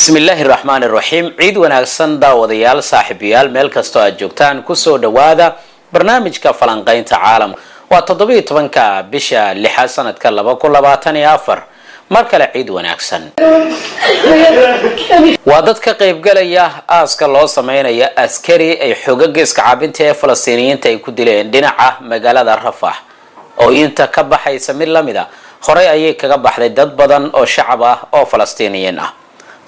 bismillaahi raxmaan iraxiim ciid wanaagsan daawadayaal saaxiibayaal meel kastoo aad joogtaan ku soo dhawaada barnaamijka falanqaynta caalamka. Waa toddobiiyo tobanka bisha lixaad sanadka laba kun labaatan iyo afar. Mar kale ciid wanaagsan. Waa dad ka qaybgalaya aaska loo sameynaya askari ay xoogagga iskacaabinta ee falastiiniyiinta ay ku dileen dhinaca magaalada rafax oo inta ka baxaysa mid la mid a horey ayay kaga baxday dad badan oo shacab ah oo falastiiniyiin ah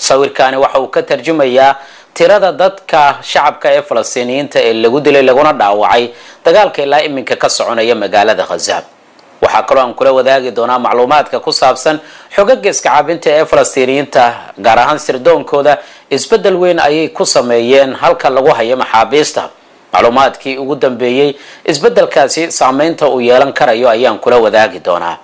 sawirkaani waxa uu ka tarjumayaa tirada dadka shacabka ee falastiiniyiinta ee lagu dilay laguna dhaawacay dagaalka ilaa iminka ka soconaya magaalada khazaab waxaa kaloo aan kula wadaagi doonaa macluumaadka ku saabsan xogaga iskacaabinta ee falastiiniyiinta gaar ahaan sirdoonkooda isbeddel weyn ayay ku sameeyeen halka lagu hayo maxaabiista. Macluumaadkii ugu dambeeyey isbedelkaasi saameynta uu yeelan karayo ayaan kula wadaagi doonaa.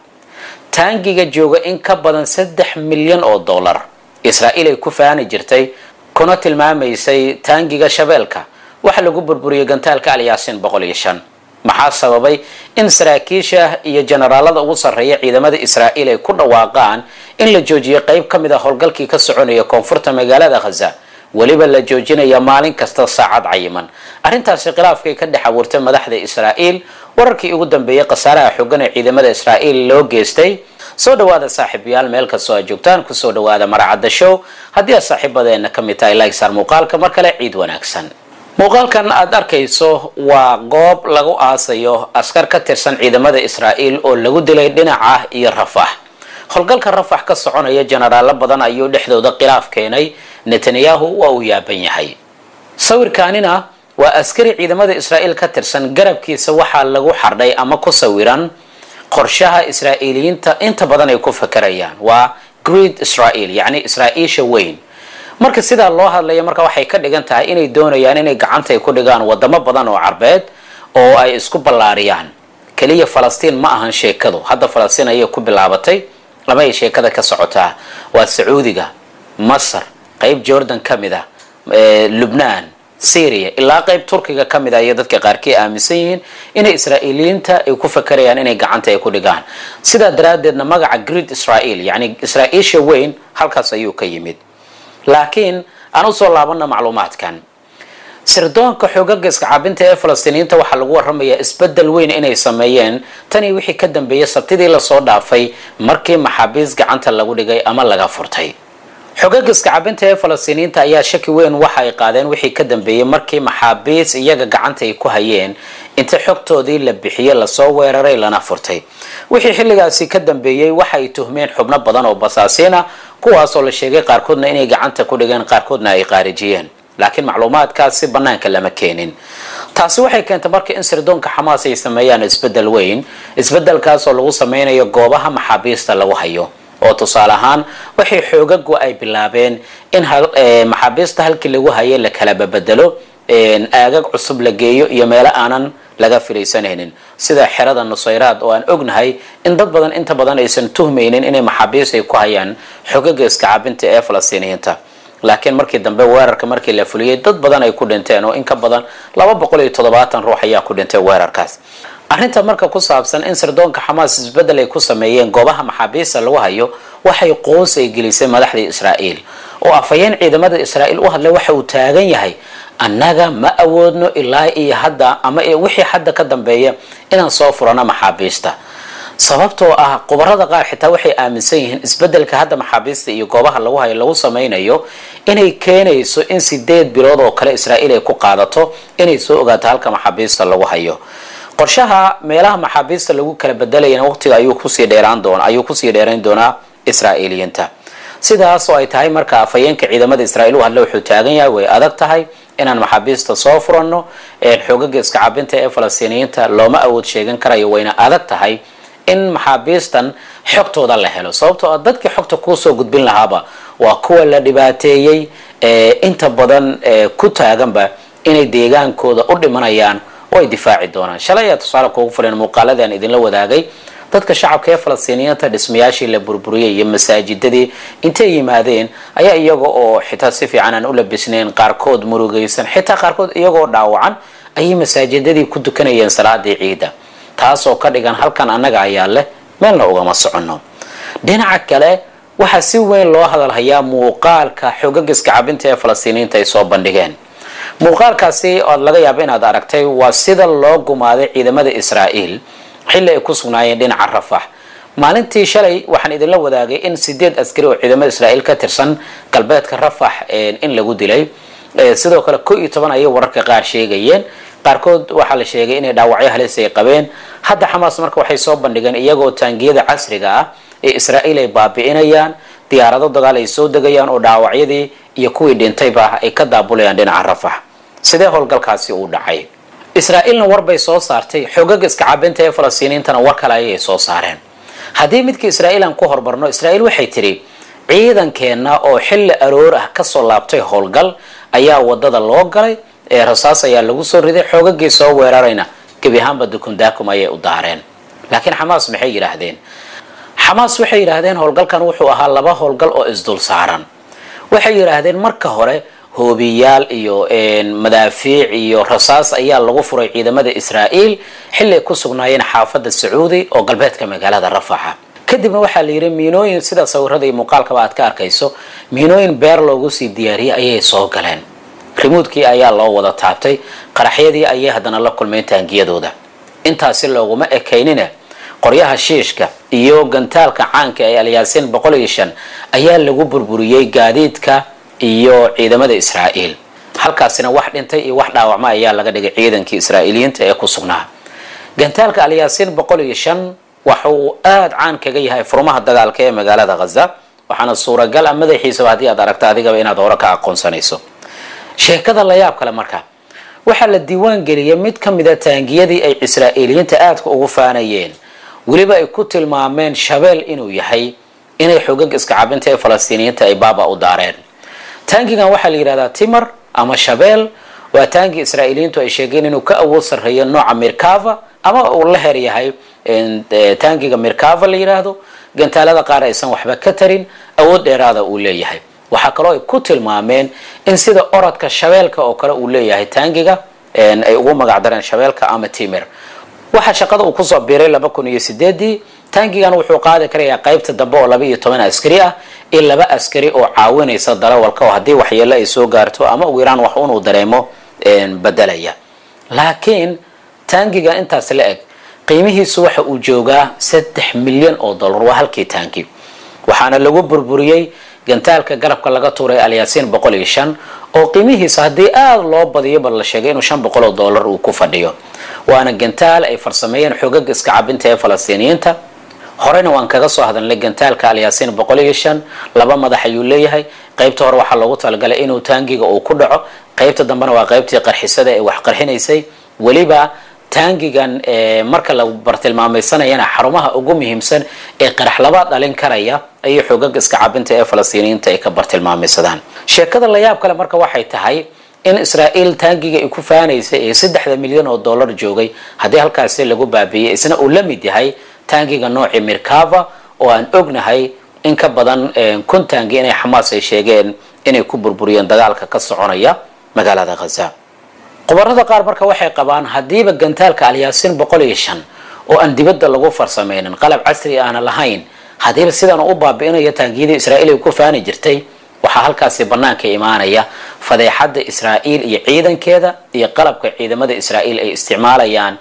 Taangiga jooga in ka badan saddex milyan oo dollar israa'iil ay ku faani jirtay kuna tilmaamaysay taangiga shabeelka. Waxaa lagu burburiyey gantaalka alyaasin boqol iyo shan. Maxaa sababay in saraakiisha iyo generaalada ugu sarreeya ciidamada israa'iil ay ku dhawaaqaan in la joojiyay qeyb ka mid a howlgalkii ka soconaya koonfurta magaalada khaza weliba la joojinaya maalin kasta saacad cayiman. Arrintaasi khilaafkay ka dhex abuurtay madaxda israa'iil wararkii ugu dambeeyey khasaaraha xoogan ee ciidamada israa'iil loo geystay soo dhawaada saaxiibayaal meel kastoo aad joogtaan ku soo dhawaada maracadda show. Haddii aad saaxiibadeena ka mid tahay lagsaar muuqaalka. Mar kale ciid wanaagsan. Muuqaalkan aada arkayso waa goob lagu aasayo askar ka tirsan ciidamada israa'iil oo lagu dilay dhinaca iyo rafax. Howlgalka rafax ka soconaya jenaraalo badan ayuu dhexdooda khilaaf keenay. Netanyahu waa uu yaaban yahay. Sawirkaanina waa askari ciidamada israa'iil ka tirsan garabkiisa waxaa lagu xardhay ama ku sawiran qorshaha israa'iiliyiinta inta badan ay ku fakarayaan. Waa great israel yacni israa'iisha weyn. Marka sidaa loo hadlaya marka waxay ka dhigan tahay inay doonayaan inay gacanta ay ku dhigaan wadamo badan oo carbeed oo ay isku ballaariyaan. Keliya falastiin ma ahan sheekadu. Hadda falastiin ayay ku bilaabatay lama ay sheekada ka socotaa. Waa sacuudiga masar qeyb jordan ka mid a lubnaan syria. Ilaa qeyb turkiga ka mid a iyo dadka qaarkii aaminsan yihiin inay israa'iiliyiinta ay ku fakarayaan inay gacanta ay ku dhigaan. Sidaa daraaddeedna magaca great israel yacni israa'iisha weyn halkaas ayuu ka yimid. Laakiin aan u soo laabana macluumaadkan. Sirdoonka xoogaga iskacaabinta ee falastiiniyiinta waxaa lagu waramayaa isbeddel weyn inay sameeyeen. Tanii wixii ka dambeeyay sabtidii la soo dhaafay markii maxaabiis gacanta lagu dhigay ama laga furtay xogaga iskacabinta ee falastiiniyiinta ayaa shaki weyn waxa ay qaadeen wixii ka dambeeyey markii maxaabiis iyaga gacanta ay ku hayeen. Inta xogtoodii la bixiyey la soo weeraray lana furtay. Wixii xilligaasi ka dambeeyey waxa ay tuhmeen xubno badan oo basaasiina kuwaasoo la sheegay qaarkoodna inay gacanta ku dhigeen qaarkoodna ay qaarijiyeen laakiin macluumaadkaasi banaanka lama keenin. Taasi waxay keentay marka in sirdoonka xamaas ay sameeyaan isbeddel weyn isbedelkaasoo lagu sameynayo goobaha maxaabiista lagu hayo oo tusaale ahaan waxay xoogagu ay bilaabeen in maxaabiista halkii lagu hayay la kala babedelo aagag cusub la geeyo iyo meelo aanan laga filaysanaynin sida xerada nusayraad oo aan ognahay in dad badan inta badan aysan tuhmaynin inay maxaabiist ay ku hayaan xogaga iskacaabinta ee falastiiniyiinta. Laakiin markii dambe weerarka markii la fuliyey dad badan ay ku dhinteen oo in ka badan laba boqol iyo toddobaatan ruux ayaa ku dhintay weerarkaas arrinta marka ku saabsan in sirdoonka xamaas isbeddel ay ku sameeyeen goobaha maxaabiista lagu hayo waxay qoos ay gelisay madaxdii israa'iil. Oo afhayeen ciidamada israa'iil u hadlay waxa uu taagan yahay annaga ma awoodno ilaa iyo hadda ama wixii hadda ka dambeeya inaan soo furano maxaabiista. Sababtoo ah khubarada qaar xitaa waxay aaminsan yihiin isbeddelka hadda maxaabiista iyo goobaha lagu hayo lagu sameynayo inay keenayso in sideed bilood oo kale israa'iil ay ku qaadato inay soo ogaato halka maxaabiista lagu hayo qorshaha meelaha maxaabiista lagu kala bedelayana waqtiga ayuu ku sii dheeraan doona ayuu ku sii dheerayn doonaa israa'iiliyiinta. Sidaas oo ay tahay marka afhayeenka ciidamada israa'iil u hadle wuxuu taagan yahay way adag tahay inaan maxaabiista soo furanno xoogaga iskacabinta ee falastiiniyiinta looma awood sheegan karayo wayna adag tahay in maxaabiistan xogtooda la helo. Sababtoo ah dadkii xogta kuusoo gudbin lahaaba waa kuwa la dhibaateeyey inta badan ku taaganba inay deegaankooda u dhimanayaan oo ay difaaci doonaan. Shalay ayaa tusaale kuugu filan muuqaaladaan idinla wadaagay dadka shacabka ee falastiiniyiinta dhismayaashii la burburiyay iyo masaajidadii intay yimaadeen ayaa iyaga oo xitaa si fiican aan u labisnayn qaarkood murugaysan xitaa qaarkood iyagoo dhaawacan ayay masaajidadii ku dukanayeen salaadii ciida taasoo ka dhigan halkan annaga ayaa leh meelna ugama soconno. Dhinaca kale waxaa si weyn loo hadalhayaa muuqaalka xogagiska cabinta ee falastiiniyiinta ay soo bandhigeen muuqaalkaasi oad laga yaaba inaad aragtay waa sida loo gumaaday ciidamada israa'iil. Xilli ay ku sugnaayeen dhinaca rafax maalintii shalay waxaan idinla wadaagay in sideed askari oo ciidamada israa'iil ka tirsan galbeedka rafax in lagu dilay. Sidoo kale ko iyo toban ayay wararka qaar sheegayeen. Qaarkood waxaa la sheegay inay dhaawacyo halis ay qabeen. Hadda xamaas marka waxay soo bandhigeen iyagoo taangiyada casriga ah ee israa'iil ay baabi'inayaan diyaarado dagaal ay soo degayaan oo dhaawacyadii iyo kuwii dhintayba ay ka daabulayaan dhinaca rafax sidee howlgalkaasi uu dhacay? Israa'iilna war bay soo saartay. Xoogaga iska cabinta ee falastiiniintana war kale ayay soo saareen. Haddii midkii israa'iil aan ku hormarno israa'iil waxay tidhi ciidankeenna oo xilli aroor ah ka soo laabtay howlgal ayaa waddada loo galay ee rasaas ayaa lagu soo riday xoogagii soo weerarayna. Gebi ahaanba dukundaakum ayay u daareen. Laakiin xamaas maxay yidhaahdeen? Xamaas waxay yidhaahdeen howlgalkan wuxuu ahaa laba howlgal oo isdul saaran. Waxay yidhaahdeen marka hore hoobiyaal iyo madaafiic iyo rasaas ayaa lagu furay ciidamada israa'iil xilli ay ku sugnaayeen xaafadda sacuudi oo galbeedka magaalada rafaxa kadibna waxaa la yidhi miinooyin sida sawirada iyo muuqaalkaba aad ka arkayso miinooyin beer loogu sii diyaariyey ayay soo galeen. Rimuudkii ayaa loo wada taabtay qaraxyadii ayay haddana la kulmeen taangiyadooda. Intaasi looguma ekaynina qoryaha shiishka iyo gantaalka caanka ee alyaasiin boqol iyo shan ayaa lagu burburiyey gaadiidka iyo ciidamada israa'iil. Halkaasina wax dhintay iyo wax dhaawacma ayaa laga dhigay ciidankii israa'iiliyiinta ee ku sugnaa. Gantaalka alyaasiin boqol iyo shan waxa uu aada caan kaga yahay furmaha dagaalka ee magaalada khaza waxaana suuragal a madaxiisaba haddii aad aragto adigaba inaad hore ka aqoonsanayso. Sheekada la yaab kale marka waxaa la diiwaan geliyay mid ka mida taangiyadii ay israa'iiliyiinta aadka ugu faanayeen. Weliba ay ku tilmaameen shabeel inuu yahay inay xogag iska cabinta ee falastiiniyiinta ay baaba u daareen taangigan waxaa la yidhahdaa timar ama shabeel waa taangi israa'iiliyiintu ay sheegeen inuu ka awood sarreeyo nooca mirkava ama uu la heer yahay taangiga mirkava la yidhaahdo gantaalada qaar aysan waxba ka tarin awood dheeraada uu leeyahay. Waxaa kaloo ay ku tilmaameen in sida orodka shabeelka oo kale uu leeyahay taangiga ay ugu magacdareen shabeelka ama timir. Waxaa shaqada uu ku soo biiray laba kun iyo sideedii taangigan wuxuu qaadi karayaa qaybta dambe oo laba iyo toban askari ah in laba askari oo caawinaysa darawalka oo haddii waxyeelo ay soo gaarto ama ugu yaraan wax unuu dareemo bedelaya laakiin taangiga intaas la eg qiimihiisu waxa uu joogaa saddex milyan oo dollar waa halkii taangi waxaana lagu burburiyey gantaalka garabka laga tuuray alyaasiin boqol iyo shan oo qiimihiisa haddii aada loo badiyo bal la sheegay inuu shan boqol oo dollar uu ku fadhiyo. Waana gantaal ay farsameeyeen xogaga iska cabinta ee falastiiniyiinta horeyna waan kaga soo hadalnay gantaalka alyaasiin boqol iyo shan. Laba madax ayuu leeyahay. Qaybta hore waxaa loogu talagalay inuu taangiga uu ku dhaco. Qaybta dambena waa qaybtii qarxisada ee wax qarxinaysay. Weliba taangigan marka la bartilmaamaysanayana xarumaha ugu muhiimsan ee qarax dhalin karaya ayay xoogaga iska cabinta ee falastiiniyiinta ay ka bartilmaamaysadaan sheekada la kale marka waxay tahay in israa'iil taangiga ay ku faanaysay ee saddexda milyan oo dollar joogay. Haddii halkaasi lagu baabiiyey isna uu la mid yahay taangiga noocii mirkava oo aan ognahay in ka badan kun taangi inay xamaas ay sheegeen inay ku burburiyeen dagaalka ka soconaya magaalada khaza khubarada qaar marka waxay qabaan haddiiba gantaalka alyaasiin boqol iyo shan oo aan dibadda lagu farsameynin qalab casri aana lahayn haddiiba sidan u baabi'inayo taangiyadii israa'iil ay ku faani jirtay waxaa halkaasi banaanka imaanaya fadeexadda israa'iil iyo ciidankeeda iyo qalabka ciidamada israa'iil ay isticmaalayaan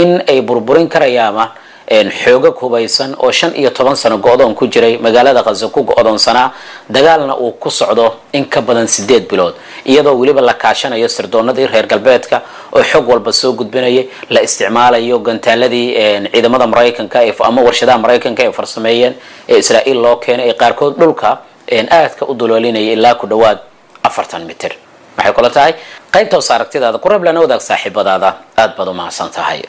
in ay burburin karayaama xoogag hubaysan oo shan iyo toban sano go-doon ku jiray magaalada khaza ku go-doonsanaa dagaalna uu ku socdo in ka badan sideed bilood iyadoo weliba la kaashanayo sirdoonadii reer galbeedka oo xog walba soo gudbinayay la isticmaalayo gantaaladii ciidamada maraykanka ama warshadaha maraykanka ay farsameeyeen ee israa'iil loo keenay ee qaarkood dhulka aadka u duloolinaya ilaa ku dhawaad afartan mitir. Waxay kula tahay? Qaybta hoos aragtidaada ku reeb lana wadaag saaxiibadaada aad baad u mahadsan tahay